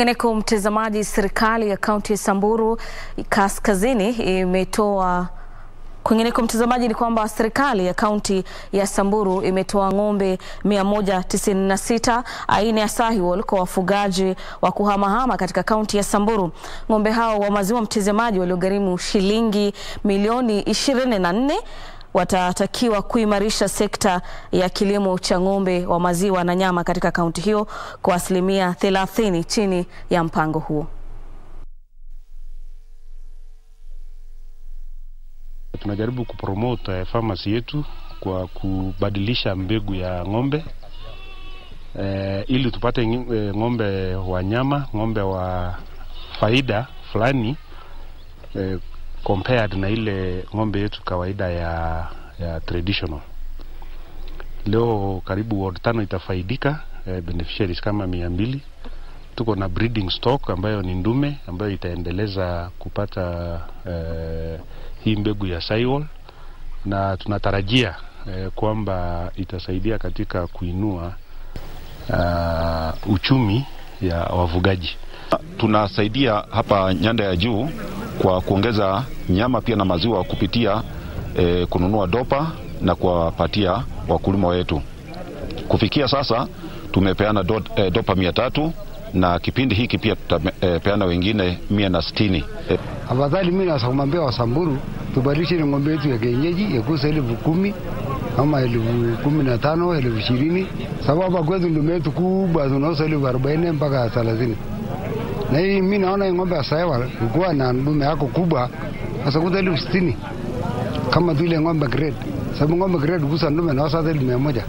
Kwingineko, mtazamaji, serikali ya kaunti ya Samburu Kaskazini imetoa Kwingineko mtazamaji, ni kwamba serikali ya kaunti ya Samburu imetoa ng'ombe 196 aina ya Sahiwal kwa wafugaji wa kuhamahama katika kaunti ya Samburu. Ng'ombe hao wa maziwa, mtazamaji, waliogharimu shilingi milioni 24 watatakiwa kuimarisha sekta ya kilimo cha ng'ombe wa maziwa na nyama katika kaunti hiyo kwa asilimia 30 chini ya mpango huo. Tunajaribu kupromote famasi yetu kwa kubadilisha mbegu ya ng'ombe e, ili tupate ng'ombe wa nyama, ng'ombe wa faida fulani e, compared na ile ng'ombe yetu kawaida ya, ya traditional. Leo karibu ward tano itafaidika eh, beneficiaries kama mia mbili. Tuko na breeding stock ambayo ni ndume ambayo itaendeleza kupata eh, hii mbegu ya Saiwal na tunatarajia eh, kwamba itasaidia katika kuinua uh, uchumi ya wavugaji. Tunasaidia hapa nyanda ya juu kwa kuongeza nyama pia na maziwa kupitia e, kununua dopa na kuwapatia wakulima wetu. Kufikia sasa tumepeana do, e, dopa mia tatu na kipindi hiki pia tutapeana wengine mia na sitini. Afadhali mimi naweza kumwambia Wasamburu tubadilishe ni ng'ombe yetu ya kienyeji yakusa elfu kumi ama elfu kumi na tano elfu ishirini sababu kwetu ndume yetu kubwa tunauza elfu arobaini mpaka thelathini na hii mi naona ng'ombe ya Sahiwal ukuwa na ndume yako kubwa. Asakuta elfu sitini kama vile ng'ombe grade, sababu ng'ombe grade kusa ndume nawasa elfu mia moja